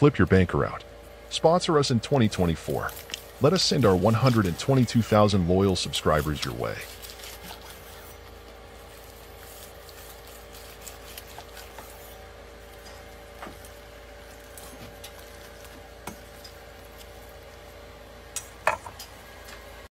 Flip your bank around. Sponsor us in 2024. Let us send our 122,000 loyal subscribers your way.